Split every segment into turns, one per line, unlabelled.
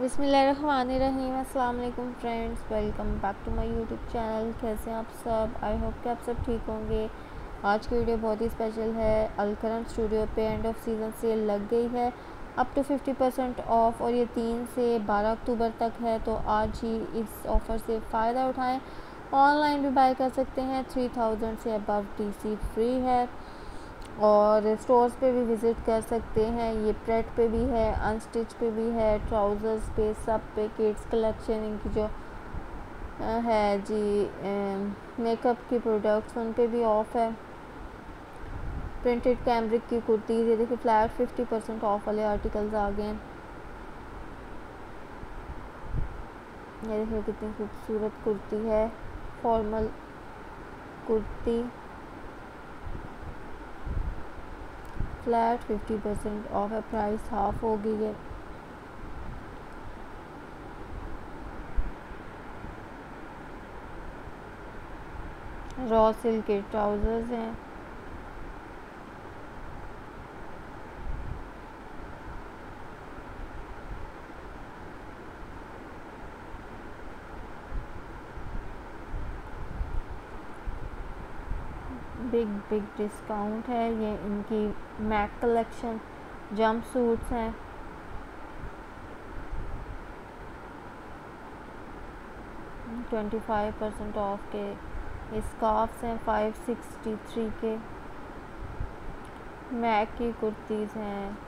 बिसमीम अल्लाम friends, welcome back to my YouTube channel. कैसे हैं आप सब? आई होप कि आप सब ठीक होंगे। आज की वीडियो बहुत ही स्पेशल है। अलकरम स्टूडियो पे एंड ऑफ़ सीज़न सेल लग गई है अप टू 50 परसेंट ऑफ़ और ये तीन से 12 अक्टूबर तक है तो आज ही इस ऑफ़र से फ़ायदा उठाएँ। ऑनलाइन भी बाय कर सकते हैं 3000 से अबव टीसी फ्री है। और स्टोर्स पे भी विज़िट कर सकते हैं। ये प्रेट पे भी है अनस्टिच पे भी है ट्राउज़र्स पे, सब पे किड्स कलेक्शन इनकी जो है जी मेकअप की प्रोडक्ट्स उन पे भी ऑफ़ है। प्रिंटेड कैमरिक की कुर्तीज़ ये देखिए फ्लैट फिफ्टी परसेंट ऑफ़ वाले आर्टिकल्स आ गए हैं। ये देखिए कितनी खूबसूरत कुर्ती है formal kurti. Flat fifty percent off है प्राइस हाफ़ हो गई है। रॉ सिल्क के ट्राउज़र्स हैं। बिग बिग डिस्काउंट है। ये इनकी मैक कलेक्शन जंप सूट्स हैं। ट्वेंटी फाइव परसेंट ऑफ़ के स्काफ्स हैं फाइव सिक्सटी थ्री के। मैक की कुर्तीज़ हैं।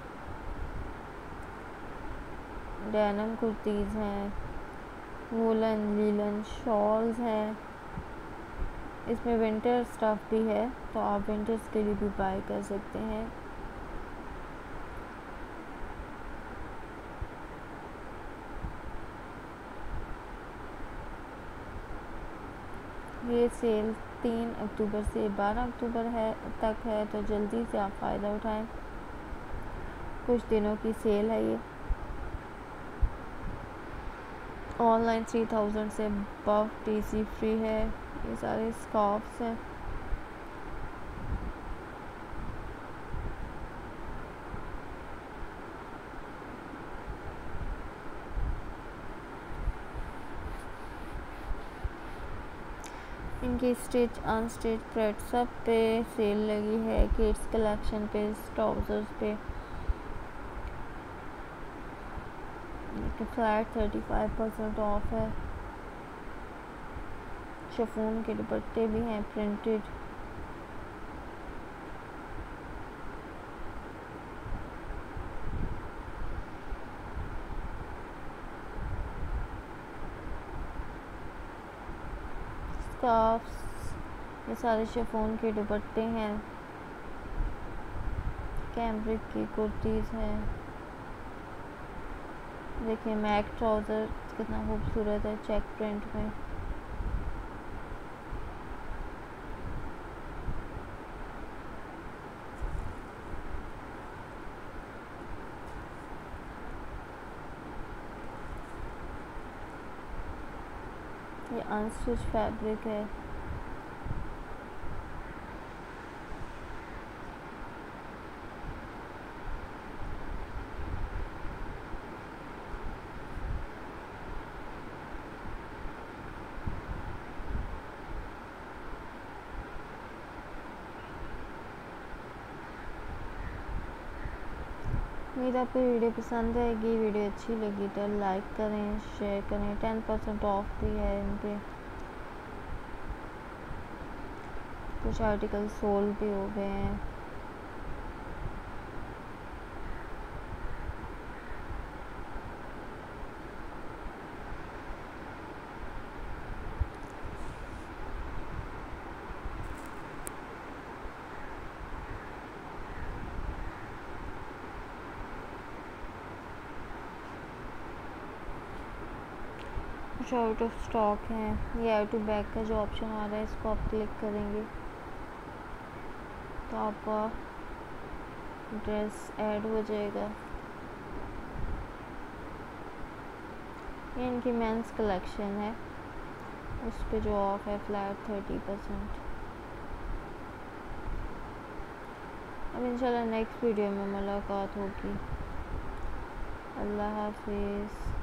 डेनम कुर्तीज़ हैं। वूलन लीलन शॉल्स हैं। इसमें विंटर स्टफ़ भी है तो आप विंटर्स के लिए भी बाय कर सकते हैं। ये सेल तीन अक्टूबर से बारह अक्टूबर है, तक है तो जल्दी से आप फ़ायदा उठाएँ। कुछ दिनों की सेल है ये। ऑनलाइन थ्री थाउज़ेंड से बफ टीसी फ्री है। ये सारे स्काफ्स हैं। इनकी स्टिच अनस्टिच प्रेड सब पे सेल लगी है। किड्स कलेक्शन पे ट्राउज़र्स पे। Flat thirty five percent off है। शफून के दुपट्टे भी हैं प्रिंटेड ये सारे शेफोन के दुपट्टे हैं। कैम्ब्रिक की कुर्तीज़ हैं। देखिए मैक ट्राउज़र कितना खूबसूरत है चेक प्रिंट में। ये अनस्टिच फैब्रिक है। उम्मीद आपको वीडियो पसंद आएगी। वीडियो अच्छी लगी तो लाइक करें, शेयर करें। टेन परसेंट ऑफ़ भी है इन पर कुछ आर्टिकल सोल्ड भी हो गए हैं। कुछ आउट ऑफ़ स्टॉक हैं। ये आउट टू बैक का जो ऑप्शन आ रहा है, इसको आप क्लिक करेंगे। तो आपका ड्रेस ऐड हो जाएगा। ये इनकी मेंस कलेक्शन है। उस पर जो ऑफ़ है फ्लैट थर्टी परसेंट अब इंशाल्लाह नेक्स्ट वीडियो में मुलाकात होगी। अल्लाह हाफिज़।